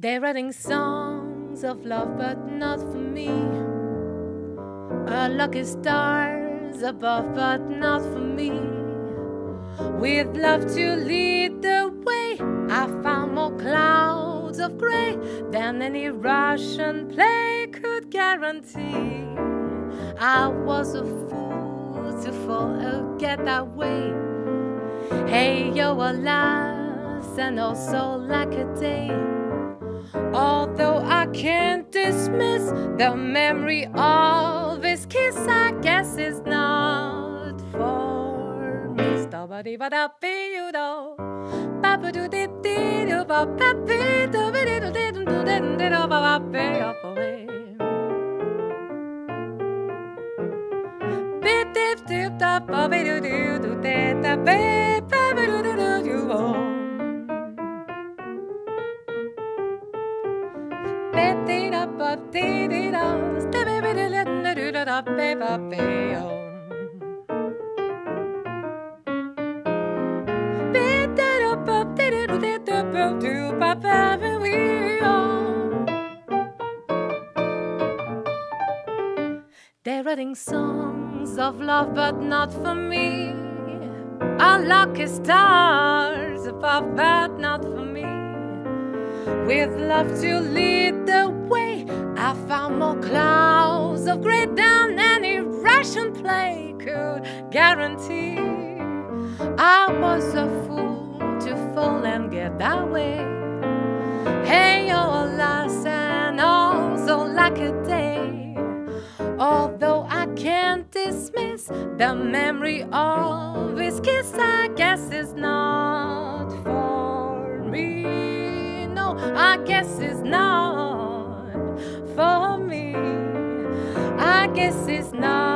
They're writing songs of love, but not for me. Our lucky stars above, but not for me. With love to lead the way, I found more clouds of gray than any Russian play could guarantee. I was a fool to fall or get that way. Hey, yo, alas, and also like a day. Can't dismiss the memory of his kiss, I guess it's not for me. Stabadi bada you know. Papa do dip dee do ba papi do ba do dee do do do ba ba be up away. Bip dip dip da ba be do do do da be ba ba do do do do They're writing songs of love, but not for me. Unlucky stars above, but not for me. With love to lead the way, of than any Russian play could guarantee. I was a fool to fall and get that way. Hey, oh, alas, and also like a day. Although I can't dismiss the memory of his kiss, I guess it's not for me. No, I guess it's not guess it's not.